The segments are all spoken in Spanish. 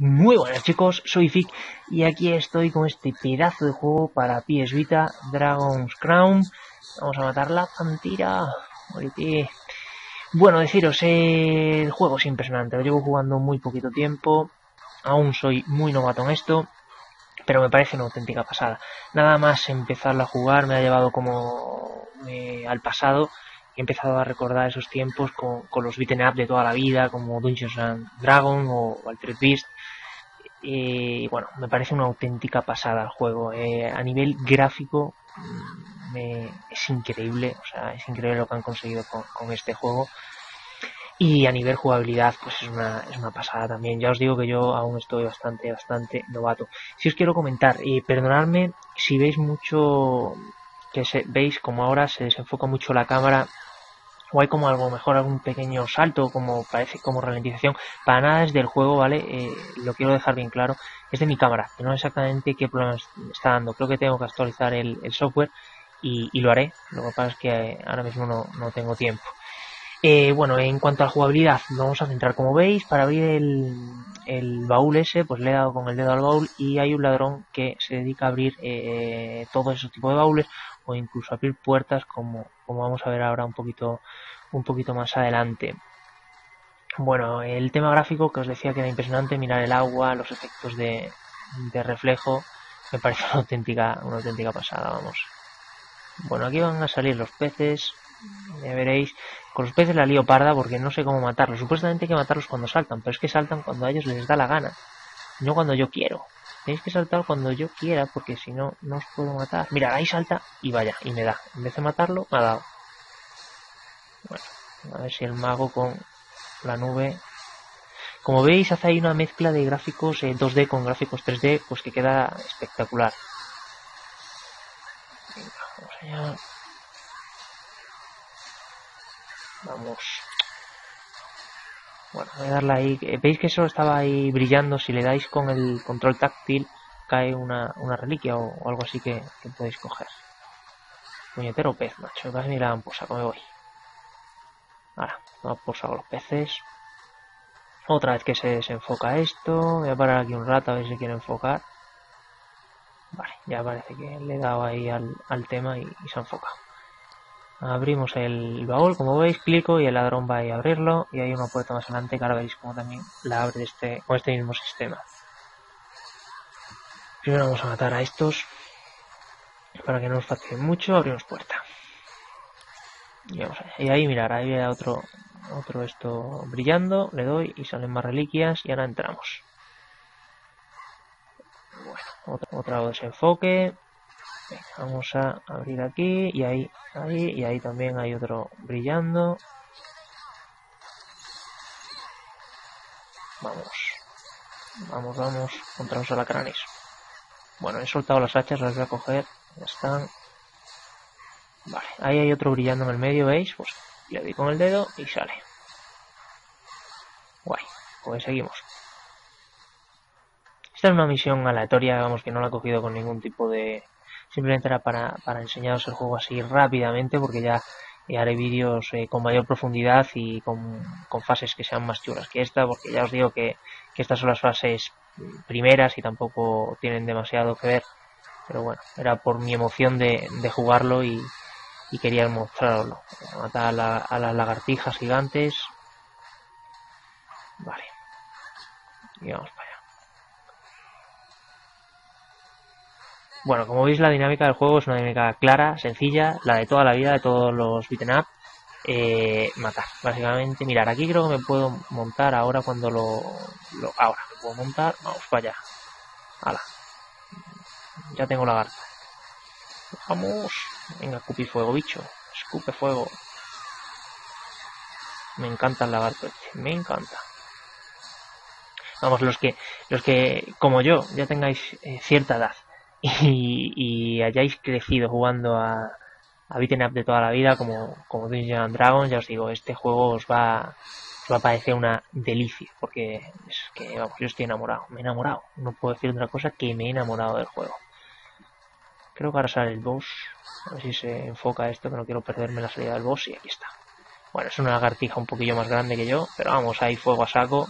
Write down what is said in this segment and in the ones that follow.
Muy buenas chicos, soy Fick y aquí estoy con este pedazo de juego para PS Vita, Dragon's Crown. Vamos a matar la pantera. Bueno, deciros, el juego es impresionante, lo llevo jugando muy poquito tiempo, aún soy muy novato en esto, pero me parece una auténtica pasada. Nada más empezarlo a jugar me ha llevado como eh, al pasado he empezado a recordar esos tiempos con, con los beaten up de toda la vida, como Dungeons and Dragons o Altered Beast. Y bueno, me parece una auténtica pasada el juego. Eh, a nivel gráfico mm, es increíble, o sea, es increíble lo que han conseguido con, este juego. Y a nivel jugabilidad, pues es una, es una pasada también. Ya os digo que yo aún estoy bastante, bastante novato. Si os quiero comentar, y perdonadme si veis mucho, que se, veis como ahora se desenfoca mucho la cámara o hay como algo mejor, algún pequeño salto, como parece como ralentización. Para nada es del juego, ¿vale? Eh, lo quiero dejar bien claro. Es de mi cámara, que no exactamente qué problemas está dando. Creo que tengo que actualizar el, software y, lo haré. Lo que pasa es que eh, ahora mismo no, no tengo tiempo. Eh, bueno, en cuanto a jugabilidad, vamos a centrar, como veis, para abrir el, el, baúl ese, pues le he dado con el dedo al baúl y hay un ladrón que se dedica a abrir eh, todos esos tipos de baúles o incluso abrir puertas como, como vamos a ver ahora un poquito, un poquito más adelante. Bueno, el tema gráfico que os decía que era impresionante, mirar el agua, los efectos de, de reflejo, me parece una auténtica, una auténtica pasada, vamos. Bueno, aquí van a salir los peces, ya veréis. Con los peces la lío parda porque no sé cómo matarlos. Supuestamente hay que matarlos cuando saltan, pero es que saltan cuando a ellos les da la gana. No cuando yo quiero. Tenéis que saltar cuando yo quiera, porque si no, no os puedo matar. Mira, ahí salta y vaya, y me da. En vez de matarlo, me ha dado. Bueno, a ver si el mago con la nube... Como veis, hace ahí una mezcla de gráficos 2D eh, con gráficos 3D, pues que queda espectacular. Vamos allá. Vamos. Bueno, voy a darle ahí. Veis que eso estaba ahí brillando. Si le dais con el control táctil, cae una, una reliquia o, algo así que, podéis coger. Puñetero pez, macho. Casi me la dan por saco, me voy. Ahora, vamos por saco los peces. Otra vez que se desenfoca esto. Voy a parar aquí un rato a ver si quiere enfocar. Vale, ya parece que le he dado ahí al, tema y, y se enfoca. Abrimos el baúl, como veis, clico y el ladrón va a abrirlo y hay una puerta más adelante que ahora veis como también la abre este, con este mismo sistema. Primero vamos a matar a estos para que no nos fastidien mucho, abrimos puerta. Y, y ahí mirar, ahí hay otro, otro esto brillando, le doy y salen más reliquias y ahora entramos. Bueno, otro, otro desenfoque, vamos a abrir aquí y ahí, ahí y ahí también hay otro brillando. Vamos, vamos, vamos contra los alacranes. Bueno, he soltado las hachas, las voy a coger, ya están. Vale, ahí hay otro brillando en el medio, ¿veis? Pues le doy con el dedo y sale. Guay, pues seguimos. Esta es una misión aleatoria, vamos que no la he cogido con ningún tipo de, simplemente era para, para enseñaros el juego así rápidamente porque ya haré vídeos eh, con mayor profundidad y con, fases que sean más chulas que esta porque ya os digo que, estas son las fases primeras y tampoco tienen demasiado que ver. Pero bueno, era por mi emoción de, jugarlo y, quería mostraroslo. Matar a, a las lagartijas gigantes. Vale. Y vamos para Bueno, como veis la dinámica del juego es una dinámica clara, sencilla, la de toda la vida, de todos los beaten up. Eh, matar, básicamente. Mirar, aquí creo que me puedo montar ahora cuando lo... ahora, me puedo montar. Vamos, vaya. Hala. Ya tengo la garza. Vamos. Venga, escupe fuego, bicho. Escupe fuego. Me encanta el lagarto este. Me encanta. Vamos, los que, los que, como yo, ya tengáis eh, cierta edad y, hayáis crecido jugando a, a beaten de toda la vida como, como Dungeons Dragons, ya os digo, este juego os va, os va a parecer una delicia, porque es que, vamos, yo estoy enamorado, me he enamorado, no puedo decir otra cosa que me he enamorado del juego. Creo que ahora sale el boss, a ver si se enfoca esto, que no quiero perderme la salida del boss, y aquí está. Bueno, es una lagartija un poquillo más grande que yo, pero vamos, hay fuego a saco.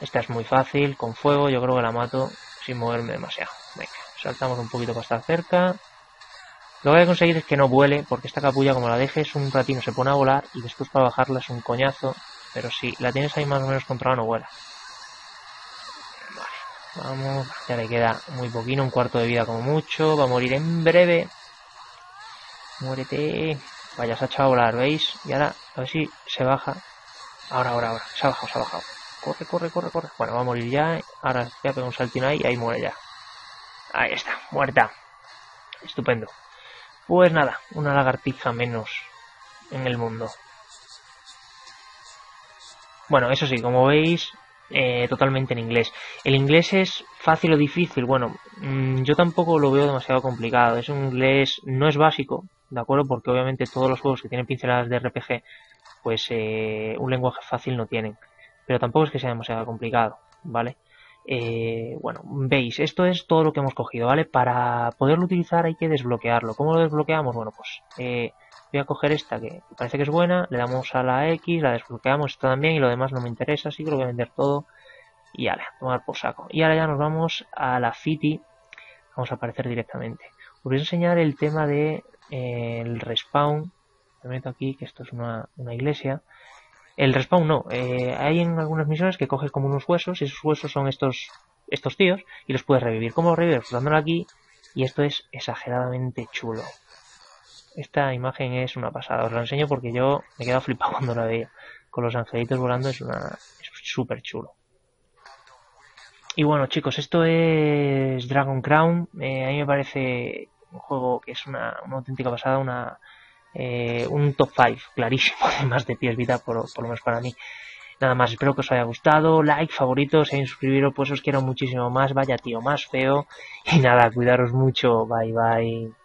Esta es muy fácil, con fuego, yo creo que la mato sin moverme demasiado. Venga, saltamos un poquito para estar cerca. Lo que voy a conseguir es que no vuele, porque esta capulla como la dejes un ratino se pone a volar y después para bajarla es un coñazo. Pero si la tienes ahí más o menos controlada no vuela. Vale, vamos, ya le queda muy poquito, un cuarto de vida como mucho, va a morir en breve. Muérete. Vaya, se ha echado a volar, ¿veis? Y ahora, a ver si se baja. Ahora, ahora, ahora. Se ha bajado, se ha bajado. Corre, corre, corre, corre. Bueno, va a morir ya. Ahora ya pega un saltino ahí y ahí muere ya. Ahí está, muerta. Estupendo. Pues nada, una lagartija menos en el mundo. Bueno, eso sí, como veis, eh, totalmente en inglés. ¿El inglés es fácil o difícil? Bueno, mm, yo tampoco lo veo demasiado complicado. Es un inglés, no es básico, ¿de acuerdo? Porque obviamente todos los juegos que tienen pinceladas de RPG, pues eh, un lenguaje fácil no tienen. Pero tampoco es que sea demasiado complicado, ¿vale? Eh, bueno, veis, esto es todo lo que hemos cogido, ¿vale? Para poderlo utilizar hay que desbloquearlo. ¿Cómo lo desbloqueamos? Bueno, pues eh, voy a coger esta que parece que es buena, le damos a la X, la desbloqueamos esto también y lo demás no me interesa, así que voy a vender todo y ya, tomar por saco. Y ahora ya nos vamos a la Fiti, vamos a aparecer directamente. Os voy a enseñar el tema de eh, el respawn, me meto aquí que esto es una iglesia. El respawn no, eh, hay en algunas misiones que coges como unos huesos y esos huesos son estos estos tíos y los puedes revivir. ¿Cómo los revives? Dándolo aquí y esto es exageradamente chulo. Esta imagen es una pasada, os la enseño porque yo me he quedado flipado cuando la veía. Con los angelitos volando es una súper chulo. Y bueno chicos, esto es Dragon Crown. Eh, a mí me parece un juego que es una, una auténtica pasada, una, eh, un top 5 clarísimo, además de pies vida, por, por lo menos para mí. Nada más, espero que os haya gustado. Like, favoritos, e suscribiros, pues os quiero muchísimo más. Vaya tío, más feo. Y nada, cuidaros mucho. Bye bye.